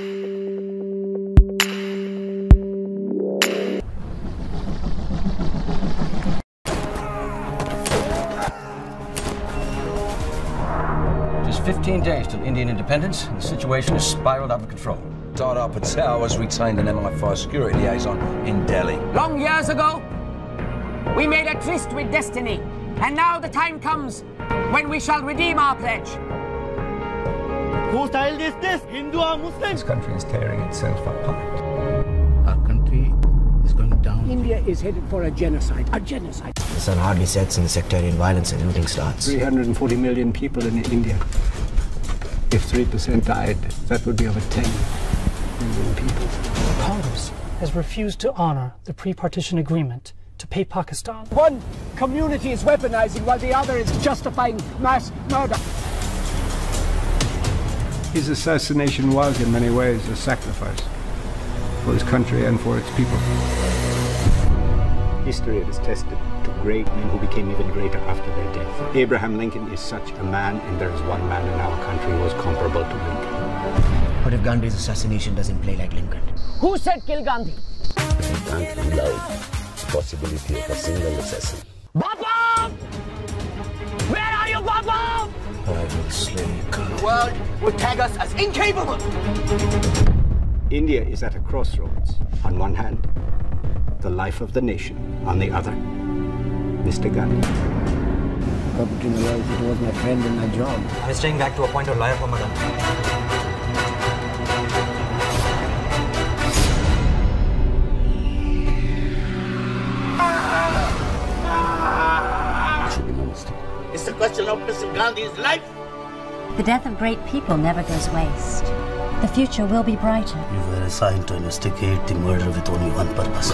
Just 15 days till Indian independence, and the situation has spiraled out of control. Sardar Patel was retained an MI5 security liaison in Delhi. Long years ago, we made a tryst with destiny, and now the time comes when we shall redeem our pledge. Whose child is this? Hindu or Muslim? This country is tearing itself apart. Our country is going down. India is headed for a genocide. A genocide. The sun hardly sets and the sectarian violence and looting starts. 340 million people in India. If 3% died, that would be over 10 million people. Congress has refused to honor the pre-partition agreement to pay Pakistan. One community is weaponizing while the other is justifying mass murder. His assassination was, in many ways, a sacrifice for his country and for its people. History is tested to great men who became even greater after their death. Abraham Lincoln is such a man, and there is one man in our country who is comparable to Lincoln. What if Gandhi's assassination doesn't play like Lincoln? Who said kill Gandhi? You can't rule out the possibility of a single assassin. Baba! Where are you, Baba? I will slay The world will tag us as incapable. India is at a crossroads. On one hand, the life of the nation. On the other, Mr. Gandhi. But between the worlds, it was my friend and my job. I'm staying back to appoint a lawyer for madam. should be no. It's a question of Mr. Gandhi's life. The death of great people never goes waste. The future will be brighter. You were assigned to investigate the murder with only one purpose